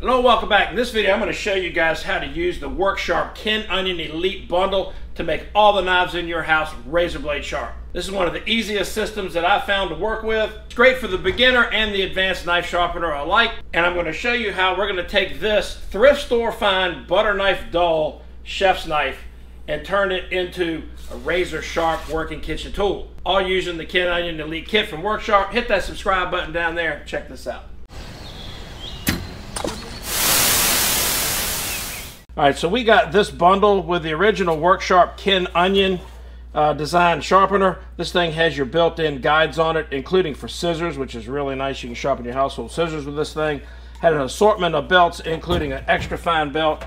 Hello, welcome back. In this video, I'm going to show you guys how to use the Worksharp Ken Onion Elite Bundle to make all the knives in your house razor blade sharp. This is one of the easiest systems that I found to work with. It's great for the beginner and the advanced knife sharpener alike. And I'm going to show you how we're going to take this thrift store find butter knife dull chef's knife and turn it into a razor sharp working kitchen tool. All using the Ken Onion Elite Kit from Worksharp. Hit that subscribe button down there. Check this out. All right, so we got this bundle with the original Worksharp Ken Onion uh, design sharpener. This thing has your built-in guides on it, including for scissors, which is really nice. You can sharpen your household scissors with this thing. Had an assortment of belts, including an extra fine belt.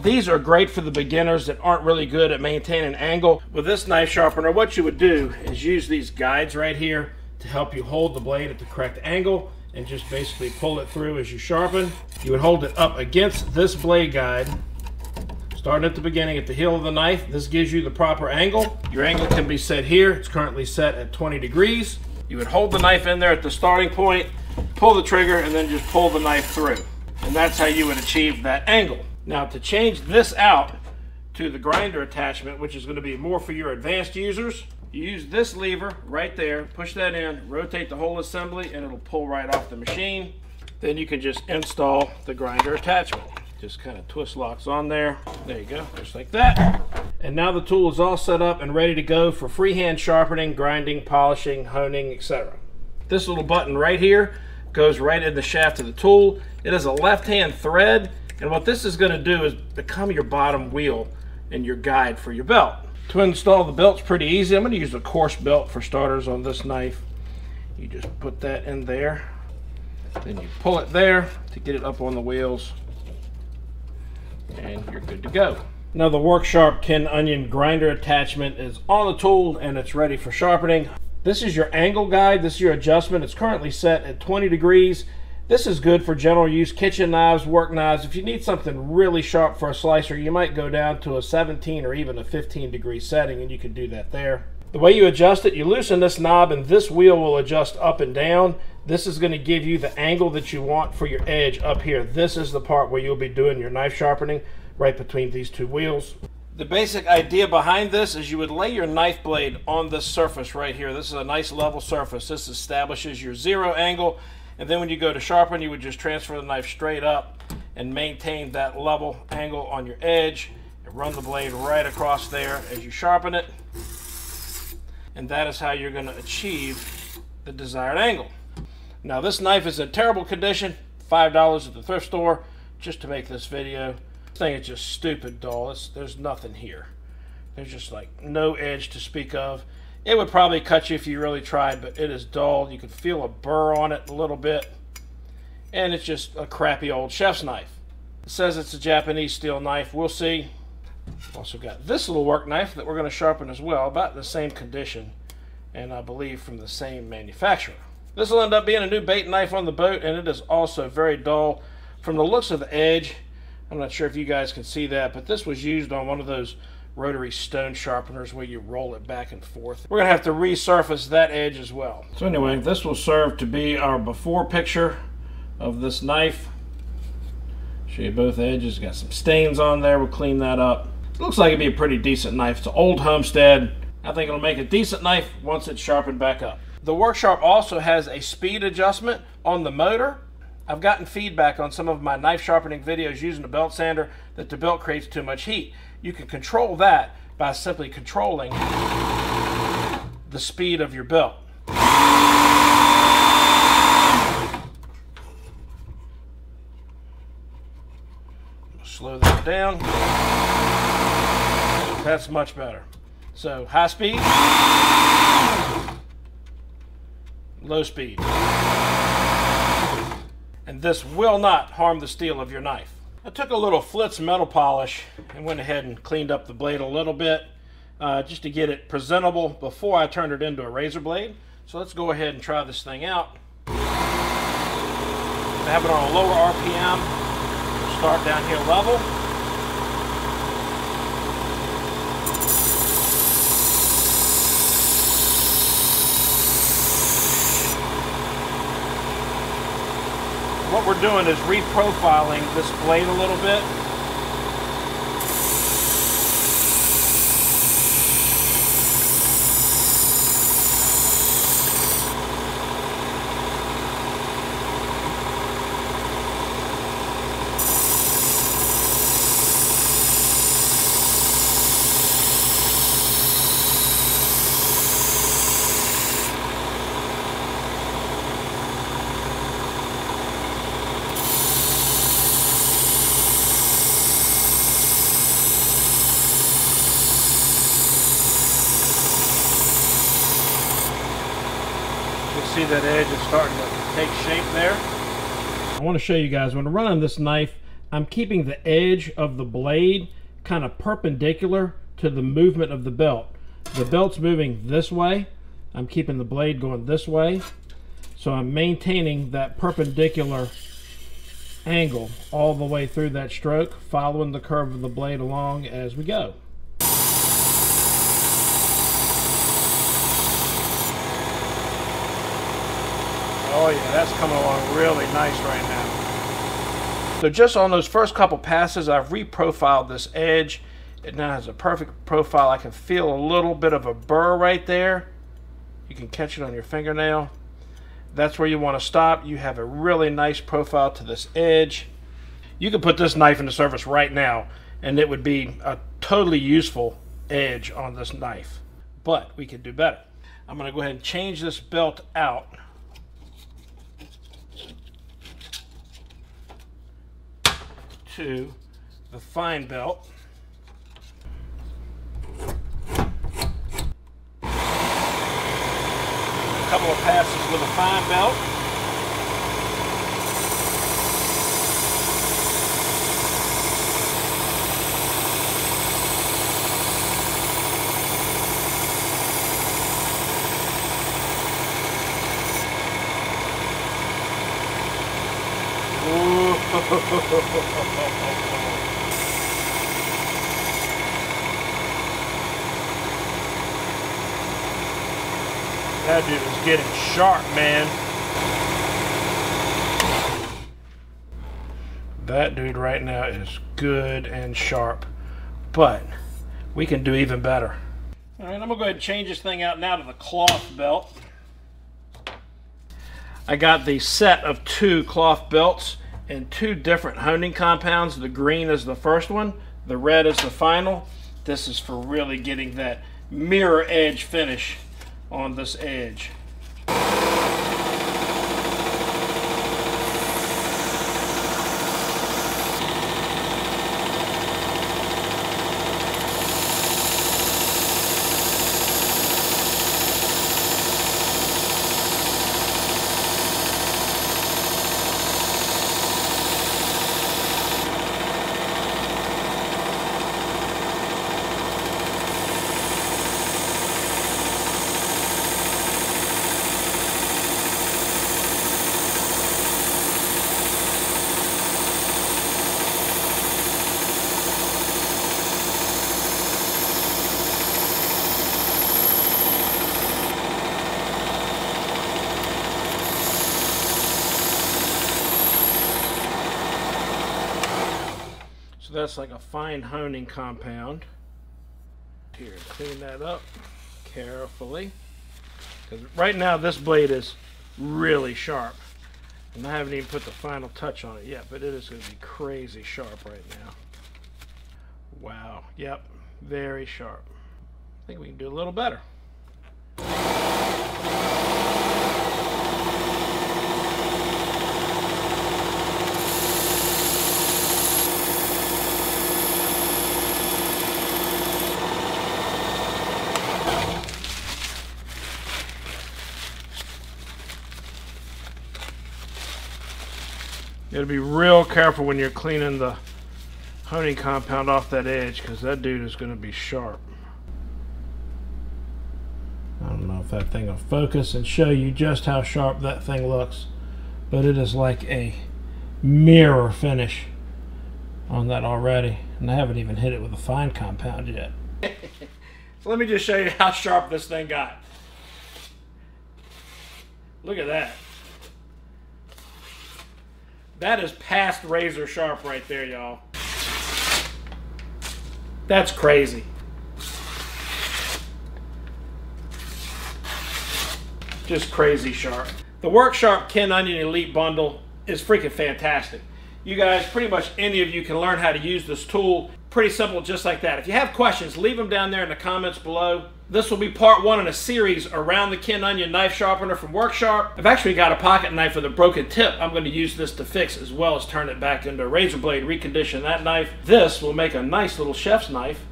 These are great for the beginners that aren't really good at maintaining angle. With this knife sharpener, what you would do is use these guides right here to help you hold the blade at the correct angle and just basically pull it through as you sharpen. You would hold it up against this blade guide Starting at the beginning at the heel of the knife, this gives you the proper angle. Your angle can be set here. It's currently set at 20 degrees. You would hold the knife in there at the starting point, pull the trigger, and then just pull the knife through. And that's how you would achieve that angle. Now to change this out to the grinder attachment, which is going to be more for your advanced users, you use this lever right there, push that in, rotate the whole assembly, and it'll pull right off the machine. Then you can just install the grinder attachment just kind of twist locks on there. There you go, just like that. And now the tool is all set up and ready to go for freehand sharpening, grinding, polishing, honing, etc. This little button right here goes right in the shaft of the tool. It is a left-hand thread, and what this is going to do is become your bottom wheel and your guide for your belt. To install the belt's pretty easy. I'm going to use a coarse belt for starters on this knife. You just put that in there. Then you pull it there to get it up on the wheels and you're good to go. Now the Worksharp Ken Onion grinder attachment is on the tool and it's ready for sharpening. This is your angle guide. This is your adjustment. It's currently set at 20 degrees. This is good for general use kitchen knives, work knives. If you need something really sharp for a slicer, you might go down to a 17 or even a 15 degree setting and you can do that there. The way you adjust it, you loosen this knob and this wheel will adjust up and down. This is going to give you the angle that you want for your edge up here. This is the part where you'll be doing your knife sharpening right between these two wheels. The basic idea behind this is you would lay your knife blade on this surface right here. This is a nice level surface. This establishes your zero angle and then when you go to sharpen you would just transfer the knife straight up and maintain that level angle on your edge and run the blade right across there as you sharpen it and that is how you're going to achieve the desired angle. Now this knife is in terrible condition, $5 at the thrift store just to make this video. This thing is just stupid dull. It's, there's nothing here. There's just like no edge to speak of. It would probably cut you if you really tried, but it is dull. You can feel a burr on it a little bit. And it's just a crappy old chef's knife. It says it's a Japanese steel knife. We'll see. Also got this little work knife that we're going to sharpen as well, about the same condition, and I believe from the same manufacturer. This will end up being a new bait knife on the boat, and it is also very dull. From the looks of the edge, I'm not sure if you guys can see that, but this was used on one of those rotary stone sharpeners where you roll it back and forth. We're going to have to resurface that edge as well. So anyway, this will serve to be our before picture of this knife. Show you both edges. Got some stains on there. We'll clean that up. Looks like it'd be a pretty decent knife. It's an old homestead. I think it'll make a decent knife once it's sharpened back up. The Worksharp also has a speed adjustment on the motor. I've gotten feedback on some of my knife sharpening videos using a belt sander that the belt creates too much heat. You can control that by simply controlling the speed of your belt. Slow that down. That's much better. So high speed, low speed. And this will not harm the steel of your knife. I took a little Flitz metal polish and went ahead and cleaned up the blade a little bit uh, just to get it presentable before I turned it into a razor blade. So let's go ahead and try this thing out. I have it on a lower RPM. Start down here level. What we're doing is reprofiling this blade a little bit see that edge is starting to take shape there. I want to show you guys, when running this knife, I'm keeping the edge of the blade kind of perpendicular to the movement of the belt. The belt's moving this way. I'm keeping the blade going this way. So I'm maintaining that perpendicular angle all the way through that stroke, following the curve of the blade along as we go. Yeah, that's coming along really nice right now. So just on those first couple passes, I've reprofiled this edge. It now has a perfect profile. I can feel a little bit of a burr right there. You can catch it on your fingernail. That's where you want to stop. You have a really nice profile to this edge. You could put this knife into service right now and it would be a totally useful edge on this knife. But we could do better. I'm going to go ahead and change this belt out to the fine belt. A couple of passes with a fine belt. that dude is getting sharp, man. That dude right now is good and sharp. But we can do even better. All right, I'm gonna go ahead and change this thing out now to the cloth belt. I got the set of two cloth belts in two different honing compounds. The green is the first one, the red is the final. This is for really getting that mirror edge finish on this edge. That's like a fine honing compound. Here, clean that up carefully. Because right now this blade is really sharp. And I haven't even put the final touch on it yet, but it is going to be crazy sharp right now. Wow. Yep. Very sharp. I think we can do a little better. You gotta be real careful when you're cleaning the honing compound off that edge because that dude is going to be sharp. I don't know if that thing will focus and show you just how sharp that thing looks, but it is like a mirror finish on that already. And I haven't even hit it with a fine compound yet. so let me just show you how sharp this thing got. Look at that. That is past razor sharp right there, y'all. That's crazy. Just crazy sharp. The Work Sharp Ken Onion Elite Bundle is freaking fantastic. You guys, pretty much any of you can learn how to use this tool. Pretty simple, just like that. If you have questions, leave them down there in the comments below. This will be part one in a series around the Ken Onion knife sharpener from Worksharp. I've actually got a pocket knife with a broken tip I'm going to use this to fix as well as turn it back into a razor blade, recondition that knife. This will make a nice little chef's knife.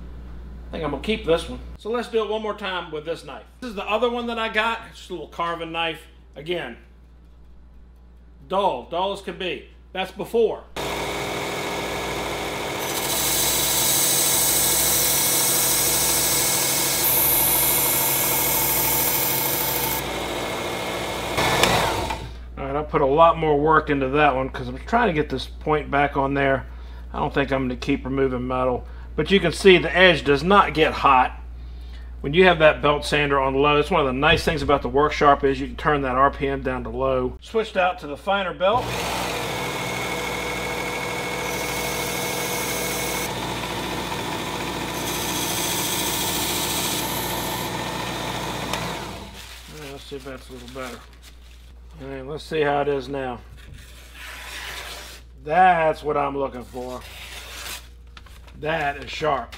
I think I'm going to keep this one. So let's do it one more time with this knife. This is the other one that I got. Just a little carving knife. Again, dull, dull as could be. That's before. Alright, I put a lot more work into that one because I'm trying to get this point back on there. I don't think I'm going to keep removing metal. But you can see the edge does not get hot when you have that belt sander on low, it's one of the nice things about the Work is you can turn that RPM down to low. Switched out to the finer belt. let's see if that's a little better. All right, let's see how it is now. That's what I'm looking for. That is sharp.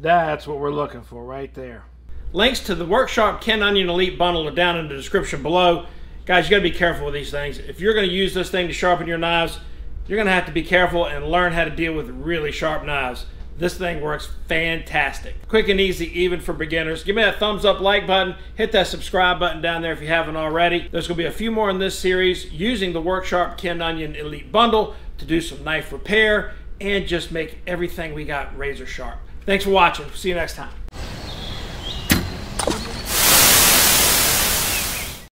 That's what we're looking for right there. Links to the Work Sharp Ken Onion Elite bundle are down in the description below. Guys, you got to be careful with these things. If you're going to use this thing to sharpen your knives, you're going to have to be careful and learn how to deal with really sharp knives. This thing works fantastic. Quick and easy, even for beginners. Give me that thumbs up like button. Hit that subscribe button down there if you haven't already. There's going to be a few more in this series using the Work Sharp Ken Onion Elite Bundle to do some knife repair and just make everything we got razor sharp. Thanks for watching. See you next time.